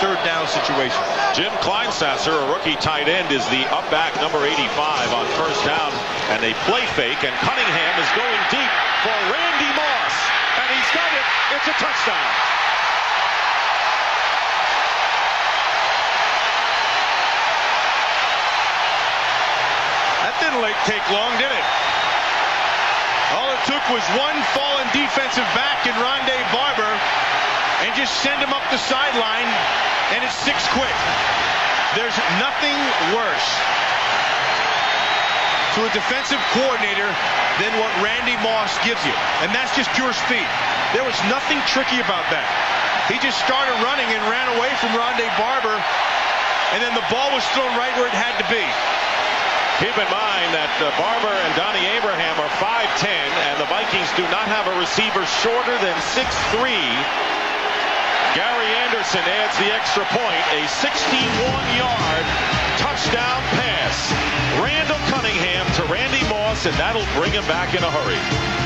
third down situation. Jim Kleinsasser, a rookie tight end, is the up back number 85 on first down. And they play fake, and Cunningham is going deep for Randy Moss. And he's got it. It's a touchdown. That didn't take long, did it? All it took was one fallen defensive back in Ronde Barber and just send him up the sideline, quick. There's nothing worse to a defensive coordinator than what Randy Moss gives you. And that's just pure speed. There was nothing tricky about that. He just started running and ran away from Ronde Barber, and then the ball was thrown right where it had to be. Keep in mind that uh, Barber and Donnie Abraham are 5'10", and the Vikings do not have a receiver shorter than 6'3". Gary Anderson adds the extra point, a 61-yard touchdown pass. Randall Cunningham to Randy Moss, and that'll bring him back in a hurry.